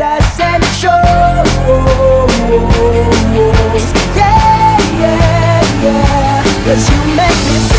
Yeah, yeah, yeah. Cause you make me